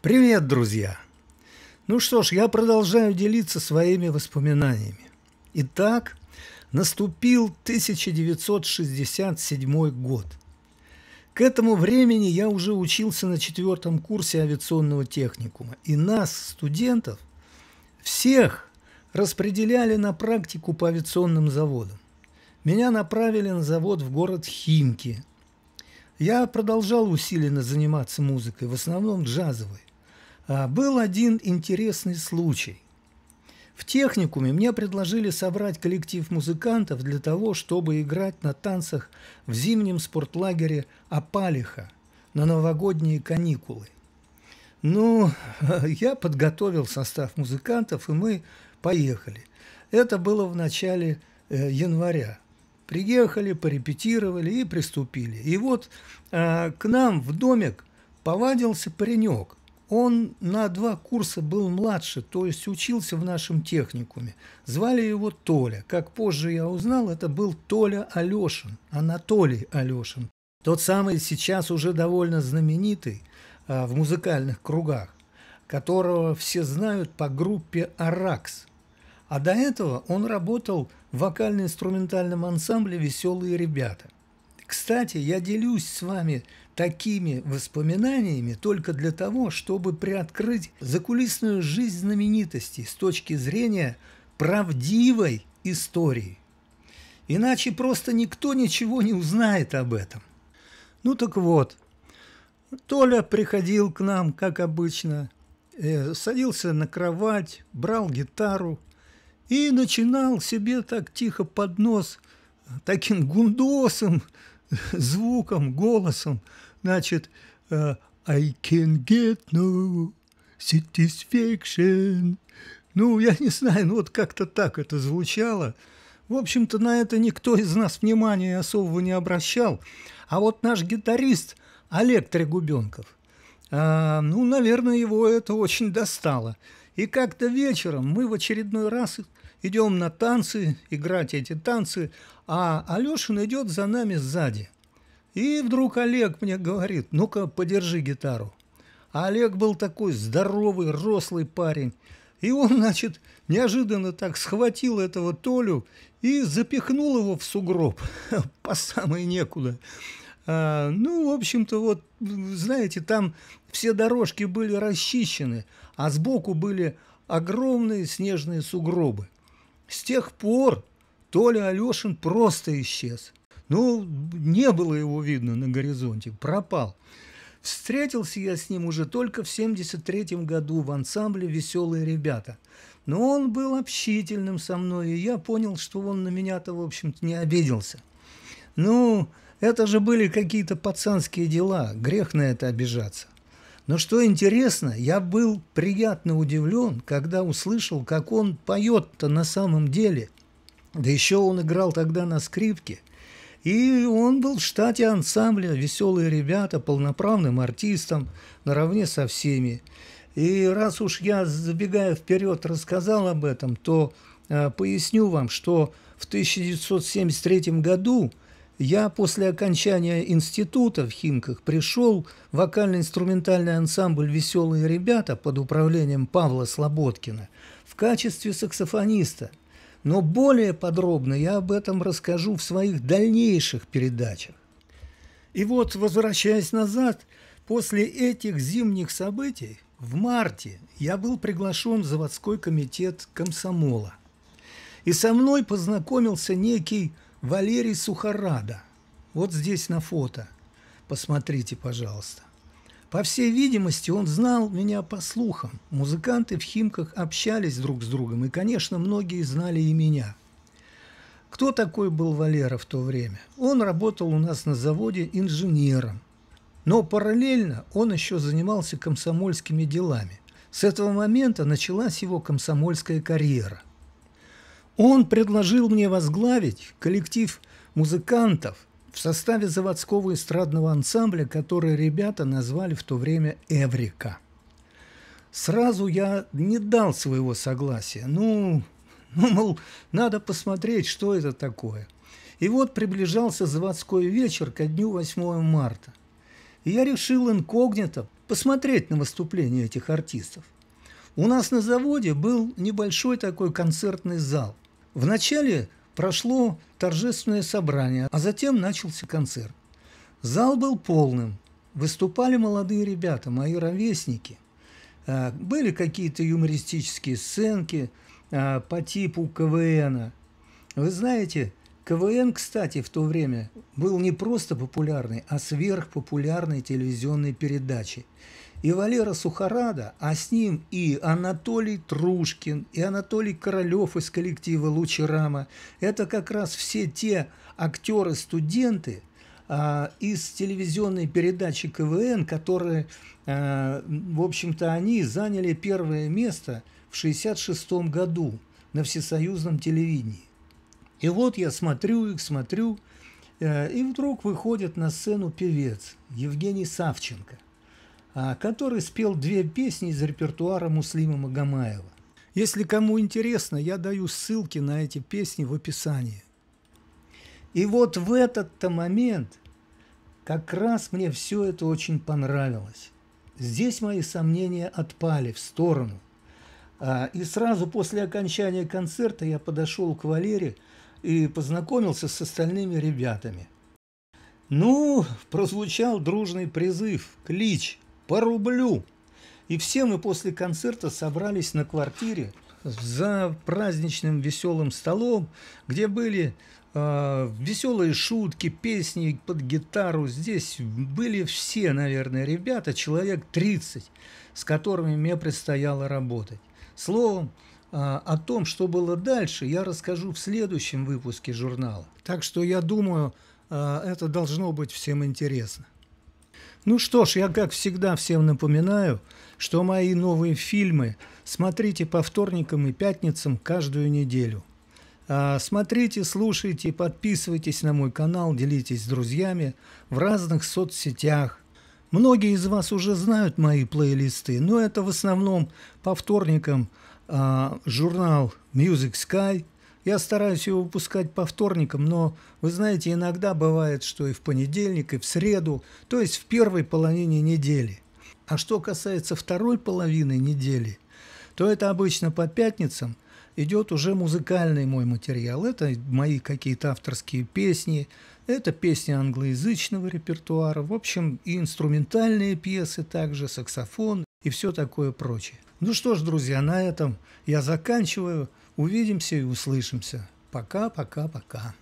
Привет, друзья! Ну что ж, я продолжаю делиться своими воспоминаниями. Итак, наступил 1967 год. К этому времени я уже учился на четвертом курсе авиационного техникума, и нас, студентов, всех распределяли на практику по авиационным заводам. Меня направили на завод в город Химки. Я продолжал усиленно заниматься музыкой, в основном джазовой. А, был один интересный случай. В техникуме мне предложили собрать коллектив музыкантов для того, чтобы играть на танцах в зимнем спортлагере Апалиха на новогодние каникулы. Ну, я подготовил состав музыкантов, и мы поехали. Это было в начале э, января. Приехали, порепетировали и приступили. И вот э, к нам в домик повадился паренек. Он на два курса был младше, то есть учился в нашем техникуме. Звали его Толя. Как позже я узнал, это был Толя Алешин, Анатолий Алешин. Тот самый сейчас уже довольно знаменитый а, в музыкальных кругах, которого все знают по группе «Аракс». А до этого он работал в вокально-инструментальном ансамбле «Веселые ребята». Кстати, я делюсь с вами такими воспоминаниями только для того, чтобы приоткрыть закулисную жизнь знаменитостей с точки зрения правдивой истории. Иначе просто никто ничего не узнает об этом. Ну так вот, Толя приходил к нам, как обычно, э, садился на кровать, брал гитару и начинал себе так тихо под нос, таким гундосом, звуком, голосом Значит, uh, I can get no satisfaction. Ну, я не знаю, ну вот как-то так это звучало. В общем-то, на это никто из нас внимания особого не обращал. А вот наш гитарист Олег Трегубенков, а, ну, наверное, его это очень достало. И как-то вечером мы в очередной раз идем на танцы, играть эти танцы, а Алешин идет за нами сзади – и вдруг Олег мне говорит, ну-ка, подержи гитару. А Олег был такой здоровый, рослый парень. И он, значит, неожиданно так схватил этого Толю и запихнул его в сугроб по самой некуда. А, ну, в общем-то, вот, знаете, там все дорожки были расчищены, а сбоку были огромные снежные сугробы. С тех пор Толя Алешин просто исчез. Ну, не было его видно на горизонте, пропал. Встретился я с ним уже только в 73 году в ансамбле «Веселые ребята». Но он был общительным со мной, и я понял, что он на меня-то, в общем-то, не обиделся. Ну, это же были какие-то пацанские дела, грех на это обижаться. Но что интересно, я был приятно удивлен, когда услышал, как он поет-то на самом деле. Да еще он играл тогда на скрипке – и он был в штате ансамбля «Веселые ребята», полноправным артистом, наравне со всеми. И раз уж я, забегая вперед, рассказал об этом, то э, поясню вам, что в 1973 году я после окончания института в Химках пришел в вокально-инструментальный ансамбль «Веселые ребята» под управлением Павла Слободкина в качестве саксофониста – но более подробно я об этом расскажу в своих дальнейших передачах. И вот, возвращаясь назад, после этих зимних событий, в марте я был приглашен в заводской комитет комсомола. И со мной познакомился некий Валерий Сухорада. Вот здесь на фото. Посмотрите, пожалуйста. По всей видимости, он знал меня по слухам. Музыканты в Химках общались друг с другом, и, конечно, многие знали и меня. Кто такой был Валера в то время? Он работал у нас на заводе инженером. Но параллельно он еще занимался комсомольскими делами. С этого момента началась его комсомольская карьера. Он предложил мне возглавить коллектив музыкантов, в составе заводского эстрадного ансамбля, который ребята назвали в то время «Эврика». Сразу я не дал своего согласия. Ну, ну, мол, надо посмотреть, что это такое. И вот приближался заводской вечер ко дню 8 марта. И я решил инкогнито посмотреть на выступления этих артистов. У нас на заводе был небольшой такой концертный зал. Вначале прошло торжественное собрание, а затем начался концерт. Зал был полным, выступали молодые ребята, мои ровесники. А, были какие-то юмористические сценки а, по типу КВНа. Вы знаете, КВН, кстати, в то время был не просто популярной, а сверхпопулярной телевизионной передачей. И Валера Сухарада, а с ним и Анатолий Трушкин, и Анатолий Королев из коллектива Лучерама. Это как раз все те актеры-студенты, а, из телевизионной передачи КВН, которые, а, в общем-то, они заняли первое место в 1966 году на всесоюзном телевидении. И вот я смотрю их, смотрю, э, и вдруг выходит на сцену певец Евгений Савченко, который спел две песни из репертуара Муслима Магомаева. Если кому интересно, я даю ссылки на эти песни в описании. И вот в этот-то момент как раз мне все это очень понравилось. Здесь мои сомнения отпали в сторону. А, и сразу после окончания концерта я подошел к Валере и познакомился с остальными ребятами. Ну, прозвучал дружный призыв, клич «По рублю!» И все мы после концерта собрались на квартире за праздничным веселым столом, где были э, веселые шутки, песни под гитару. Здесь были все, наверное, ребята, человек 30, с которыми мне предстояло работать. Словом, э, о том, что было дальше, я расскажу в следующем выпуске журнала. Так что я думаю, э, это должно быть всем интересно. Ну что ж, я как всегда всем напоминаю, что мои новые фильмы смотрите по вторникам и пятницам каждую неделю. А, смотрите, слушайте, подписывайтесь на мой канал, делитесь с друзьями в разных соцсетях. Многие из вас уже знают мои плейлисты, но это в основном по вторникам а, журнал Music Sky – я стараюсь его выпускать по вторникам, но, вы знаете, иногда бывает, что и в понедельник, и в среду, то есть в первой половине недели. А что касается второй половины недели, то это обычно по пятницам идет уже музыкальный мой материал. Это мои какие-то авторские песни, это песни англоязычного репертуара, в общем, и инструментальные пьесы также, саксофон и все такое прочее. Ну что ж, друзья, на этом я заканчиваю. Увидимся и услышимся. Пока, пока, пока.